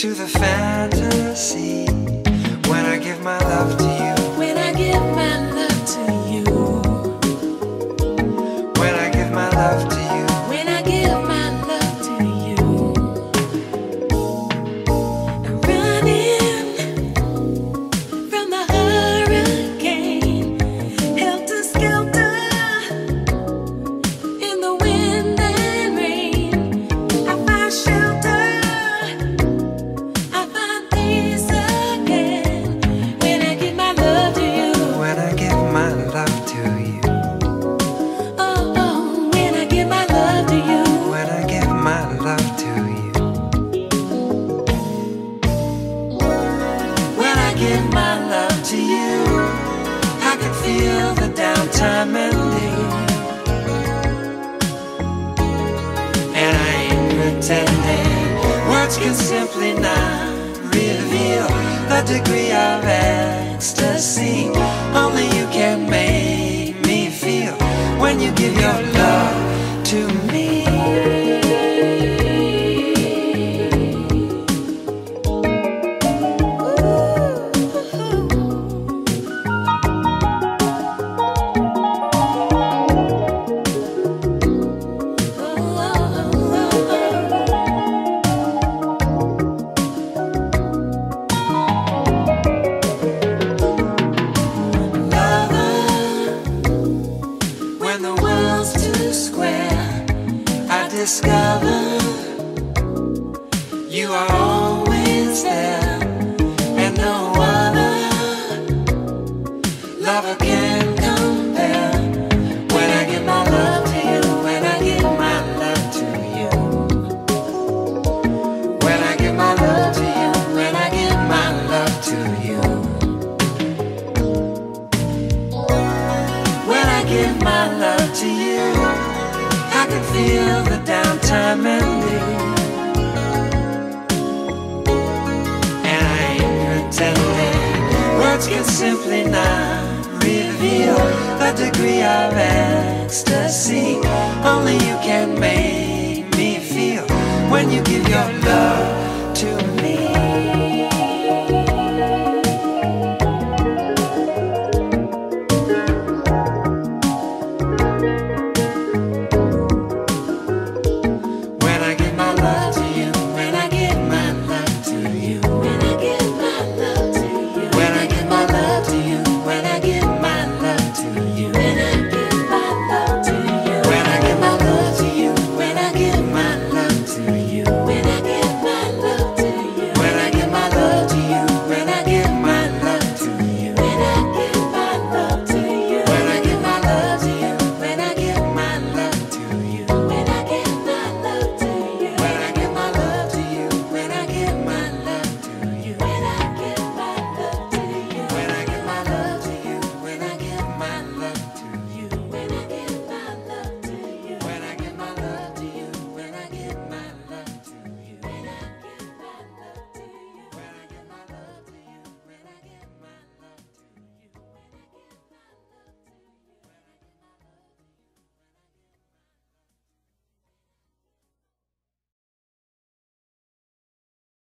to the fantasy when I give my love to you. Downtime ending. And I ain't pretending. Words can simply not reveal the degree of ecstasy. Only you can make me feel when you give your love to me. Discover you are always there, and no other lover can compare. When I give my love to you, when I give my love to you, when I give my love to you, when I give my love to you. When I give my love to you, I can feel ending. And I ain't pretending. Words can simply not reveal the degree of ecstasy. Only you can make me feel when you give your love to me.